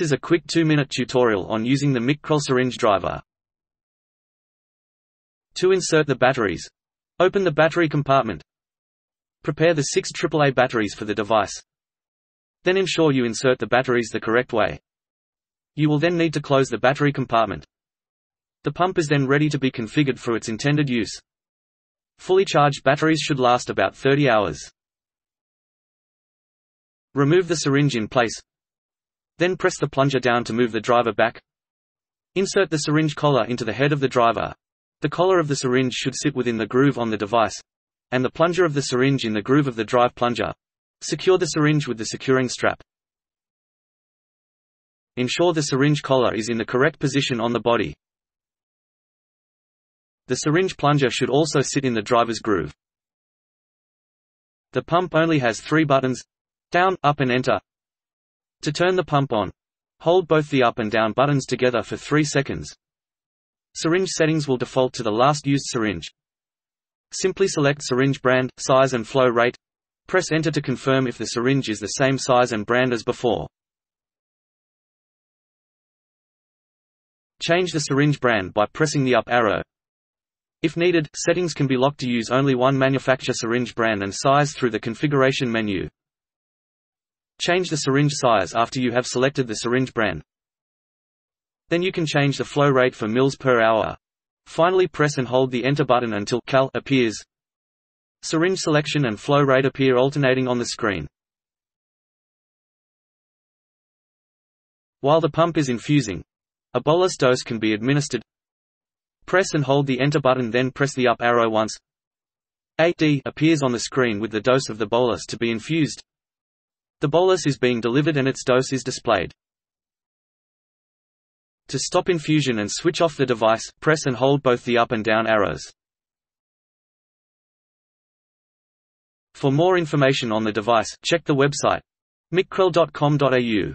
is a quick 2-minute tutorial on using the Micrel syringe driver. To insert the batteries. Open the battery compartment. Prepare the six AAA batteries for the device. Then ensure you insert the batteries the correct way. You will then need to close the battery compartment. The pump is then ready to be configured for its intended use. Fully charged batteries should last about 30 hours. Remove the syringe in place. Then press the plunger down to move the driver back. Insert the syringe collar into the head of the driver. The collar of the syringe should sit within the groove on the device, and the plunger of the syringe in the groove of the drive plunger. Secure the syringe with the securing strap. Ensure the syringe collar is in the correct position on the body. The syringe plunger should also sit in the driver's groove. The pump only has three buttons, down, up and enter, to turn the pump on, hold both the up and down buttons together for 3 seconds. Syringe settings will default to the last used syringe. Simply select syringe brand, size and flow rate. Press enter to confirm if the syringe is the same size and brand as before. Change the syringe brand by pressing the up arrow. If needed, settings can be locked to use only one manufacturer syringe brand and size through the configuration menu. Change the syringe size after you have selected the syringe brand. Then you can change the flow rate for mils per hour. Finally press and hold the enter button until cal appears. Syringe selection and flow rate appear alternating on the screen. While the pump is infusing, a bolus dose can be administered. Press and hold the enter button then press the up arrow once. 8D appears on the screen with the dose of the bolus to be infused. The bolus is being delivered and its dose is displayed. To stop infusion and switch off the device, press and hold both the up and down arrows. For more information on the device, check the website micrel.com.au.